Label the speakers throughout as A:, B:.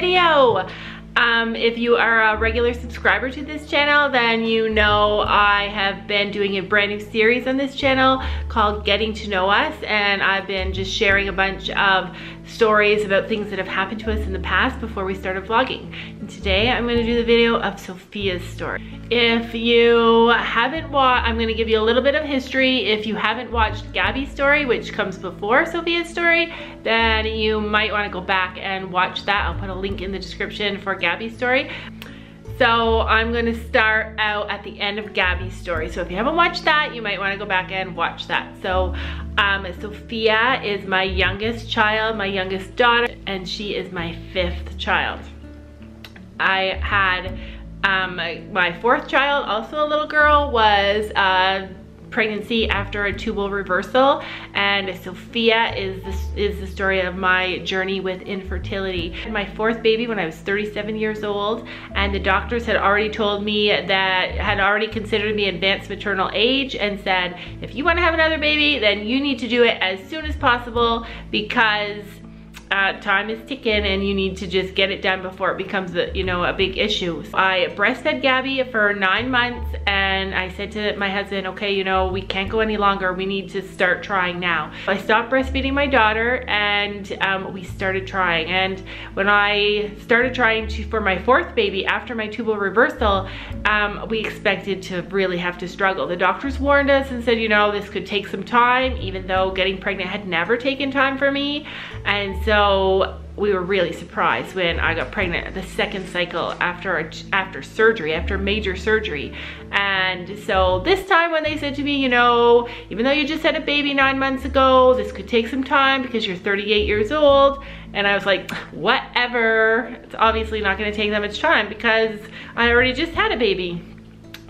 A: video. Um, if you are a regular subscriber to this channel, then you know I have been doing a brand new series on this channel called Getting to Know Us, and I've been just sharing a bunch of stories about things that have happened to us in the past before we started vlogging. And today I'm gonna do the video of Sophia's story. If you haven't watched, I'm gonna give you a little bit of history. If you haven't watched Gabby's story, which comes before Sophia's story, then you might wanna go back and watch that. I'll put a link in the description for Gabby's story. So I'm gonna start out at the end of Gabby's story. So if you haven't watched that, you might wanna go back and watch that. So um, Sophia is my youngest child, my youngest daughter, and she is my fifth child. I had um, my fourth child, also a little girl, was uh, pregnancy after a tubal reversal and Sophia is the, is the story of my journey with infertility. My fourth baby when I was 37 years old and the doctors had already told me that had already considered me advanced maternal age and said if you want to have another baby then you need to do it as soon as possible because uh, time is ticking and you need to just get it done before it becomes a, you know, a big issue. So I breastfed Gabby for nine months and I said to my husband, okay, you know, we can't go any longer. We need to start trying now. I stopped breastfeeding my daughter and um, we started trying. And when I started trying to, for my fourth baby after my tubal reversal, um, we expected to really have to struggle. The doctors warned us and said, you know, this could take some time, even though getting pregnant had never taken time for me. And so so we were really surprised when I got pregnant the second cycle after after surgery, after major surgery. And so this time when they said to me, you know, even though you just had a baby nine months ago, this could take some time because you're 38 years old. And I was like, whatever. It's obviously not gonna take that much time because I already just had a baby.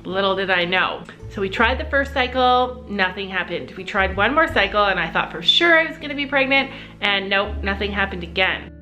A: Little did I know. So we tried the first cycle, nothing happened. We tried one more cycle and I thought for sure I was gonna be pregnant and nope, nothing happened again.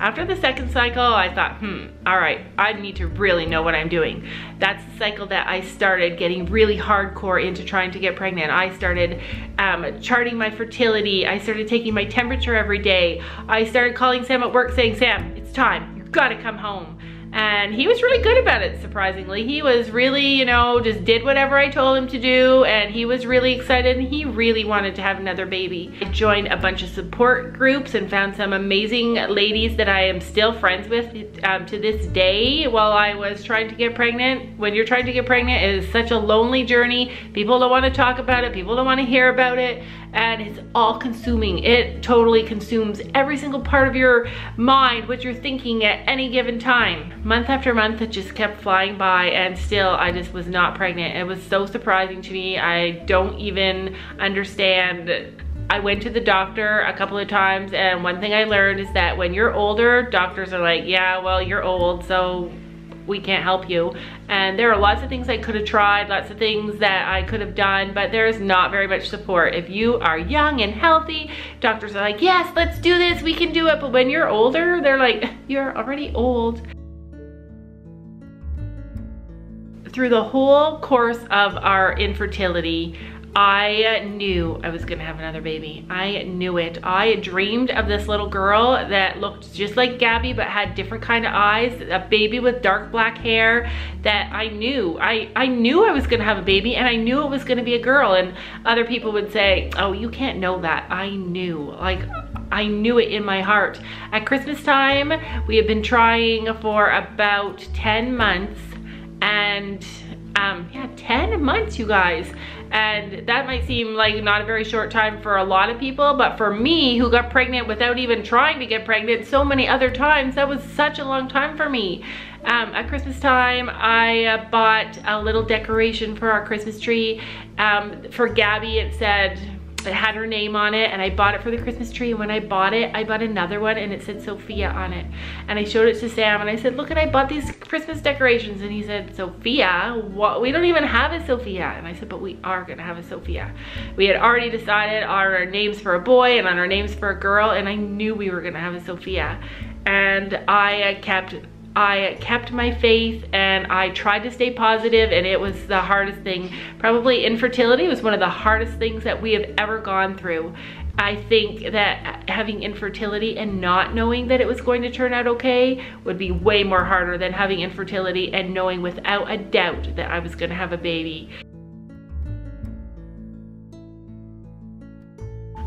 A: After the second cycle, I thought, hmm, all right, I need to really know what I'm doing. That's the cycle that I started getting really hardcore into trying to get pregnant. I started um, charting my fertility. I started taking my temperature every day. I started calling Sam at work saying, Sam, it's time, you gotta come home and he was really good about it surprisingly. He was really you know just did whatever I told him to do and he was really excited and he really wanted to have another baby. I joined a bunch of support groups and found some amazing ladies that I am still friends with um, to this day while I was trying to get pregnant. When you're trying to get pregnant it is such a lonely journey. People don't want to talk about it. People don't want to hear about it and it's all consuming. It totally consumes every single part of your mind, what you're thinking at any given time. Month after month, it just kept flying by and still I just was not pregnant. It was so surprising to me. I don't even understand I went to the doctor a couple of times and one thing I learned is that when you're older, doctors are like, yeah, well, you're old, so we can't help you. And there are lots of things I could have tried, lots of things that I could have done, but there's not very much support. If you are young and healthy, doctors are like, yes, let's do this, we can do it. But when you're older, they're like, you're already old. Through the whole course of our infertility, I knew I was gonna have another baby. I knew it. I dreamed of this little girl that looked just like Gabby but had different kind of eyes, a baby with dark black hair that I knew. I, I knew I was gonna have a baby and I knew it was gonna be a girl and other people would say, oh, you can't know that. I knew, like, I knew it in my heart. At Christmas time, we had been trying for about 10 months and um, yeah, 10 months, you guys. And that might seem like not a very short time for a lot of people, but for me, who got pregnant without even trying to get pregnant so many other times, that was such a long time for me. Um, at Christmas time, I uh, bought a little decoration for our Christmas tree. Um, for Gabby, it said, it had her name on it and I bought it for the Christmas tree. And when I bought it, I bought another one and it said Sophia on it. And I showed it to Sam and I said, look, and I bought these Christmas decorations. And he said, Sophia? What? We don't even have a Sophia. And I said, but we are gonna have a Sophia. We had already decided on our names for a boy and on our names for a girl. And I knew we were gonna have a Sophia. And I kept I kept my faith and I tried to stay positive and it was the hardest thing. Probably infertility was one of the hardest things that we have ever gone through. I think that having infertility and not knowing that it was going to turn out okay would be way more harder than having infertility and knowing without a doubt that I was gonna have a baby.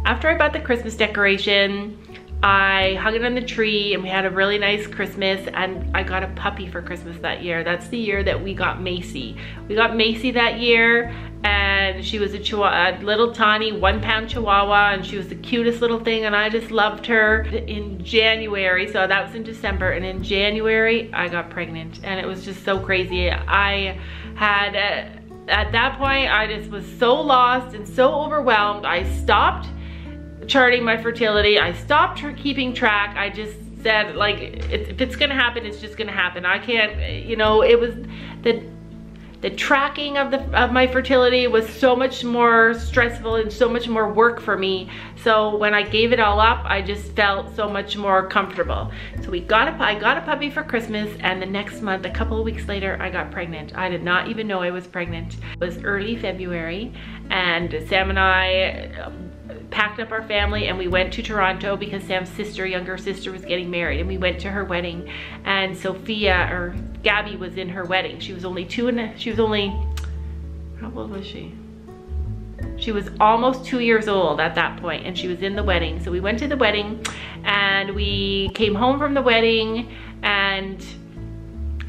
A: After I bought the Christmas decoration, I hung it on the tree and we had a really nice Christmas and I got a puppy for Christmas that year. That's the year that we got Macy. We got Macy that year and she was a, chihuahua, a little tiny one pound chihuahua and she was the cutest little thing and I just loved her. In January, so that was in December and in January I got pregnant and it was just so crazy. I had, uh, at that point I just was so lost and so overwhelmed. I stopped charting my fertility. I stopped keeping track. I just said like, if it's gonna happen, it's just gonna happen. I can't, you know, it was the the tracking of the of my fertility was so much more stressful and so much more work for me so when I gave it all up I just felt so much more comfortable so we got a I got a puppy for Christmas and the next month a couple of weeks later I got pregnant I did not even know I was pregnant it was early February and Sam and I packed up our family and we went to Toronto because Sam's sister, younger sister was getting married and we went to her wedding and Sophia or Gabby was in her wedding. She was only two and she was only, how old was she? She was almost two years old at that point and she was in the wedding. So we went to the wedding and we came home from the wedding and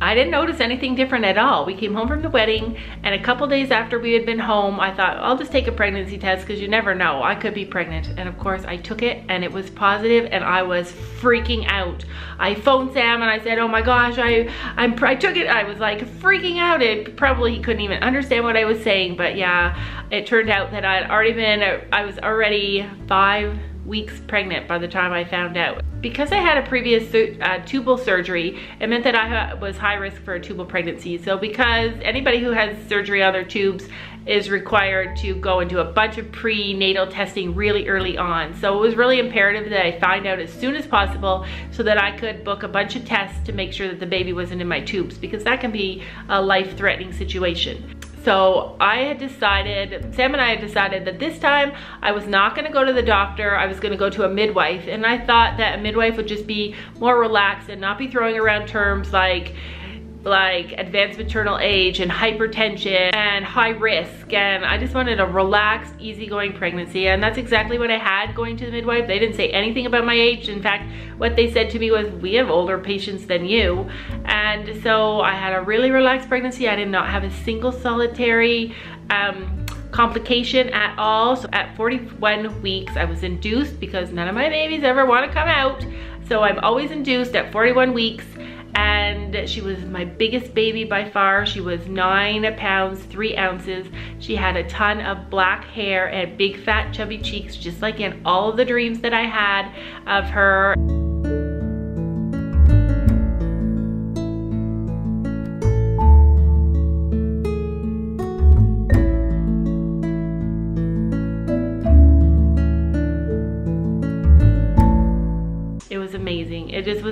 A: I didn't notice anything different at all. We came home from the wedding and a couple days after we had been home, I thought, I'll just take a pregnancy test because you never know, I could be pregnant. And of course I took it and it was positive and I was freaking out. I phoned Sam and I said, oh my gosh, I, I'm, I took it. I was like freaking out. It probably he couldn't even understand what I was saying. But yeah, it turned out that I'd already been, I was already five weeks pregnant by the time I found out. Because I had a previous uh, tubal surgery, it meant that I was high risk for a tubal pregnancy. So because anybody who has surgery on their tubes is required to go do a bunch of prenatal testing really early on. So it was really imperative that I find out as soon as possible so that I could book a bunch of tests to make sure that the baby wasn't in my tubes because that can be a life-threatening situation. So I had decided, Sam and I had decided that this time I was not gonna go to the doctor, I was gonna go to a midwife. And I thought that a midwife would just be more relaxed and not be throwing around terms like, like advanced maternal age and hypertension and high risk. And I just wanted a relaxed easygoing pregnancy. And that's exactly what I had going to the midwife. They didn't say anything about my age. In fact what they said to me was we have older patients than you. And so I had a really relaxed pregnancy. I did not have a single solitary um, complication at all. So at 41 weeks I was induced because none of my babies ever want to come out. So I'm always induced at 41 weeks she was my biggest baby by far. She was nine pounds, three ounces. She had a ton of black hair and big fat chubby cheeks, just like in all the dreams that I had of her.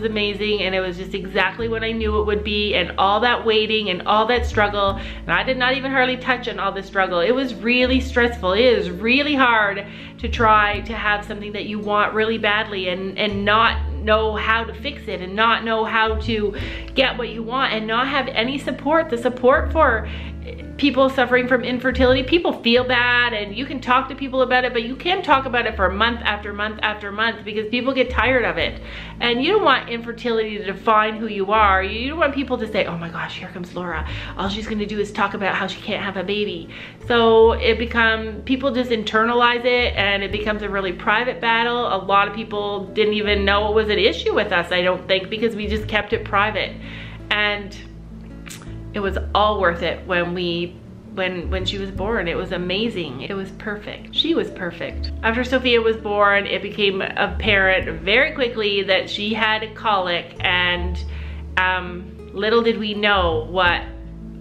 A: Was amazing and it was just exactly what I knew it would be and all that waiting and all that struggle. And I did not even hardly touch on all the struggle. It was really stressful. It is really hard to try to have something that you want really badly and, and not know how to fix it and not know how to get what you want and not have any support. The support for people suffering from infertility, people feel bad and you can talk to people about it, but you can't talk about it for month after month after month because people get tired of it. And you don't want infertility to define who you are. You don't want people to say, oh my gosh, here comes Laura. All she's gonna do is talk about how she can't have a baby. So it become, people just internalize it and it becomes a really private battle. A lot of people didn't even know it was an issue with us, I don't think, because we just kept it private. And it was all worth it when we when when she was born. It was amazing. It was perfect. She was perfect. After sophia was born it became apparent very quickly that she had colic and um, little did we know what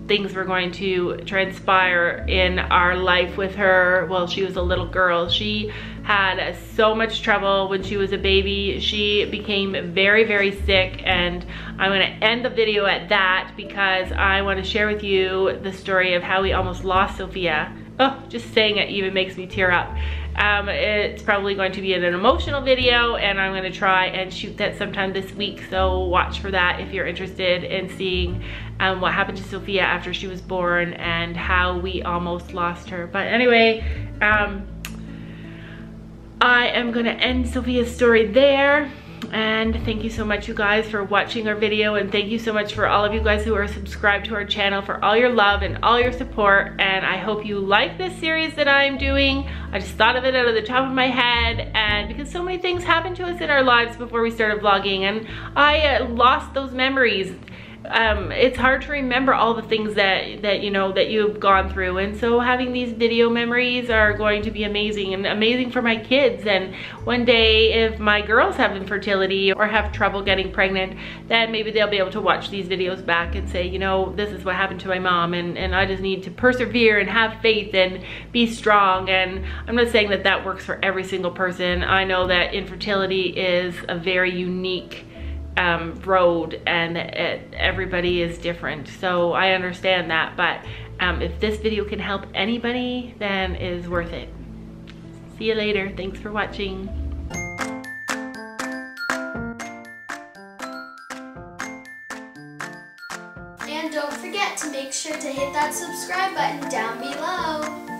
A: things were going to transpire in our life with her. While she was a little girl. She had so much trouble when she was a baby. She became very, very sick and I'm gonna end the video at that because I wanna share with you the story of how we almost lost Sophia. Oh, just saying it even makes me tear up. Um, it's probably going to be an emotional video and I'm gonna try and shoot that sometime this week. So watch for that if you're interested in seeing um, what happened to Sophia after she was born and how we almost lost her. But anyway, um, I am gonna end Sophia's story there and thank you so much you guys for watching our video and thank you so much for all of you guys who are subscribed to our channel for all your love and all your support and I hope you like this series that I'm doing. I just thought of it out of the top of my head and because so many things happened to us in our lives before we started vlogging and I uh, lost those memories um, it's hard to remember all the things that, that, you know, that you've gone through. And so having these video memories are going to be amazing and amazing for my kids. And one day if my girls have infertility or have trouble getting pregnant, then maybe they'll be able to watch these videos back and say, you know, this is what happened to my mom and, and I just need to persevere and have faith and be strong. And I'm not saying that that works for every single person. I know that infertility is a very unique um, road and it, everybody is different. So I understand that, but um, if this video can help anybody, then is worth it. See you later. Thanks for watching.
B: And don't forget to make sure to hit that subscribe button down below.